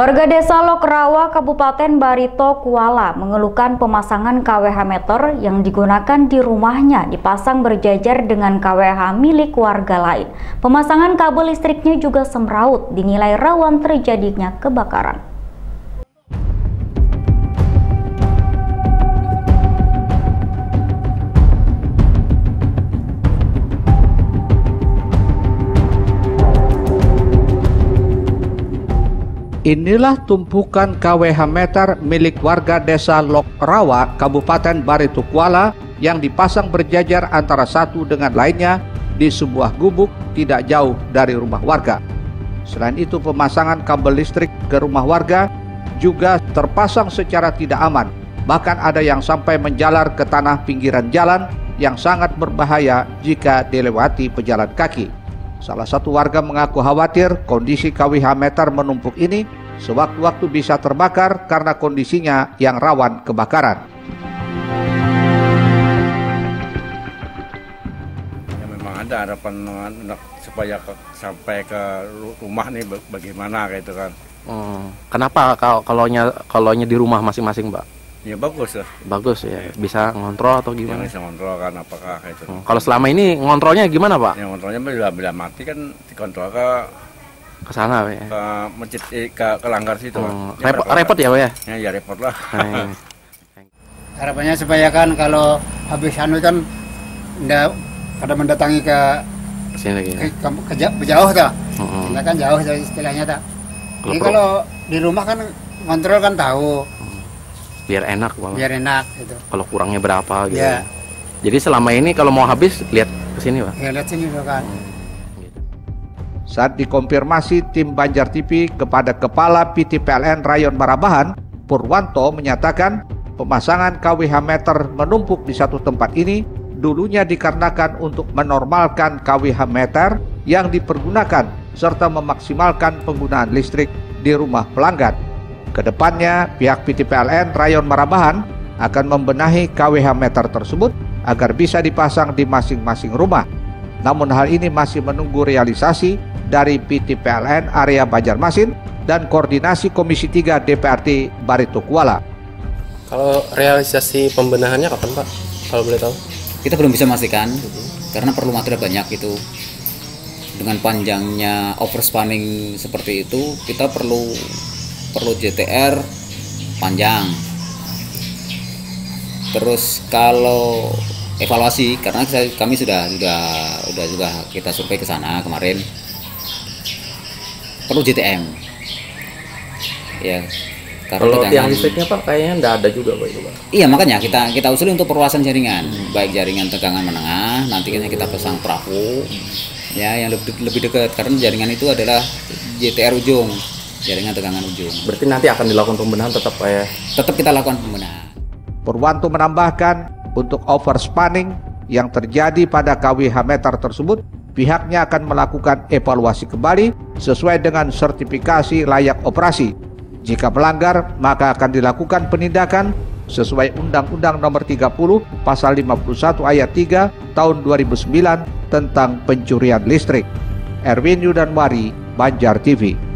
Warga desa Lokrawa, Kabupaten Barito, Kuala mengeluhkan pemasangan KWH meter yang digunakan di rumahnya dipasang berjajar dengan KWH milik warga lain. Pemasangan kabel listriknya juga semraut, dinilai rawan terjadinya kebakaran. Inilah tumpukan KWH meter milik warga desa Lokrawa, Kabupaten Barito Kuala yang dipasang berjajar antara satu dengan lainnya di sebuah gubuk tidak jauh dari rumah warga. Selain itu pemasangan kabel listrik ke rumah warga juga terpasang secara tidak aman. Bahkan ada yang sampai menjalar ke tanah pinggiran jalan yang sangat berbahaya jika dilewati pejalan kaki. Salah satu warga mengaku khawatir kondisi KWH meter menumpuk ini sewaktu-waktu bisa terbakar karena kondisinya yang rawan kebakaran. Ya memang ada harapan supaya ke, sampai ke rumah nih bagaimana gitu kan. Hmm. Kenapa kalau kalau kalau di rumah masing-masing, Mbak? Ya bagus lah. Bagus ya. Bisa ngontrol atau gimana? Ya, bisa ngontrol kan apakah itu. Hmm. Kalau selama ini ngontrolnya gimana pak? Ya ngontrolnya bila bila mati kan dikontrol ke ke sana ya. Ke masjid eh, ke, ke langgar situ. Hmm. Ya, repot, repot ya pak ya? Ya ya repot lah. Nah, iya. Harapannya supaya kan kalau habis anu kan ndak pada mendatangi ke sini lagi. Ya? Ke, ke, ke jauh tuh. Hmm. kan jauh istilahnya tak. Jadi kalau di rumah kan ngontrol kan tahu biar enak bang. biar enak gitu kalau kurangnya berapa gitu ya. jadi selama ini kalau mau habis lihat ke sini pak ya lihat sini kan saat dikonfirmasi tim Banjar TV kepada Kepala PT PLN Rayon Marabahan, Purwanto menyatakan pemasangan KWH meter menumpuk di satu tempat ini dulunya dikarenakan untuk menormalkan KWH meter yang dipergunakan serta memaksimalkan penggunaan listrik di rumah pelanggan. Ke depannya, pihak PT PLN Rayon Marabahan akan membenahi KWH meter tersebut agar bisa dipasang di masing-masing rumah. Namun hal ini masih menunggu realisasi dari PT PLN area Banjarmasin dan koordinasi Komisi 3 DPRD Barito Kuala. Kalau realisasi pembenahannya kapan Pak? Kalau boleh tahu? Kita belum bisa memastikan karena perlu material banyak itu. Dengan panjangnya overspanning seperti itu, kita perlu perlu JTR panjang. Terus kalau evaluasi karena kami sudah sudah sudah juga kita survei ke sana kemarin perlu JTM ya karena kalau tiang listriknya pak kayaknya tidak ada juga pak itu pak. Iya makanya kita kita usulin untuk perluasan jaringan hmm. baik jaringan tegangan menengah nanti kita pasang perahu ya yang lebih lebih dekat karena jaringan itu adalah JTR ujung jaringan tegangan ujung. Berarti nanti akan dilakukan pembenahan tetap ya? Tetap kita lakukan pembenahan. Purwanto menambahkan untuk overspanning yang terjadi pada KWH meter tersebut, pihaknya akan melakukan evaluasi kembali sesuai dengan sertifikasi layak operasi. Jika melanggar, maka akan dilakukan penindakan sesuai Undang-Undang Nomor 30 Pasal 51 Ayat 3 Tahun 2009 tentang pencurian listrik. Erwin Yudanwari, Banjar TV.